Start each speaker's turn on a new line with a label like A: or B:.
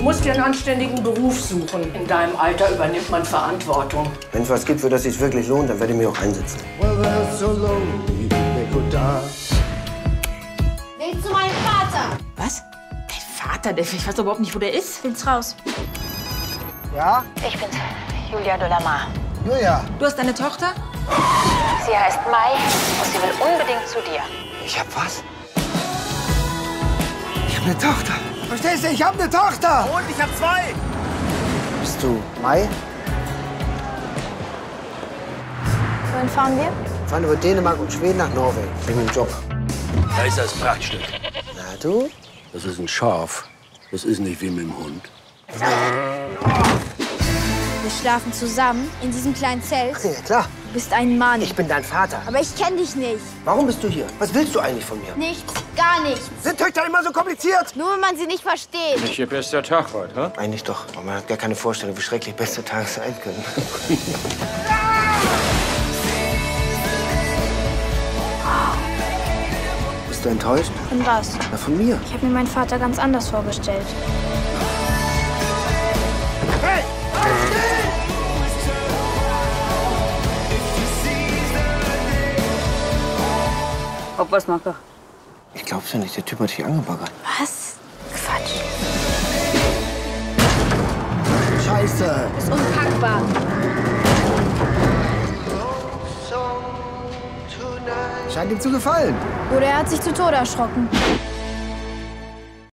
A: Du musst dir einen anständigen Beruf suchen. In deinem Alter übernimmt man Verantwortung.
B: Wenn es was gibt, für das sich wirklich lohnt, dann werde ich mich auch einsetzen.
C: Weg zu meinem Vater!
D: Was? Dein Vater, der, ich weiß überhaupt nicht, wo der ist.
C: Bin's raus.
E: Ja?
F: Ich bin's, Julia Dolamar.
E: Julia.
D: Du hast eine Tochter?
F: Sie heißt Mai und sie will unbedingt zu dir.
B: Ich hab was?
E: Ich hab eine Tochter. Verstehst du? Ich hab eine Tochter.
G: Und ich hab zwei.
B: Bist du Mai?
C: Wohin fahren wir?
B: Fahren über Dänemark und Schweden nach Norwegen. Wegen dem Job.
G: Da ist das Prachtstück.
B: Na du?
G: Das ist ein Schaf. Das ist nicht wie mit dem Hund.
C: Wir schlafen zusammen in diesem kleinen Zelt.
B: Ja, klar.
C: Du bist ein Mann.
B: Ich bin dein Vater.
C: Aber ich kenne dich nicht.
B: Warum bist du hier? Was willst du eigentlich von mir?
C: Nichts, gar nichts.
B: Sind Töchter immer so kompliziert?
C: Nur wenn man sie nicht versteht.
H: Nicht Ihr bester Tag heute, hä?
B: Eigentlich doch. Aber man hat gar keine Vorstellung, wie schrecklich beste Tage sein können. Bist du enttäuscht?
C: Von was?
B: Na, von mir.
C: Ich habe mir meinen Vater ganz anders vorgestellt.
D: Ob was macht er?
B: Ich glaub's ja nicht, der Typ hat dich angebaggert.
C: Was? Quatsch.
E: Scheiße.
C: Ist unpackbar.
E: Scheint ihm zu gefallen.
C: Oder er hat sich zu Tode erschrocken.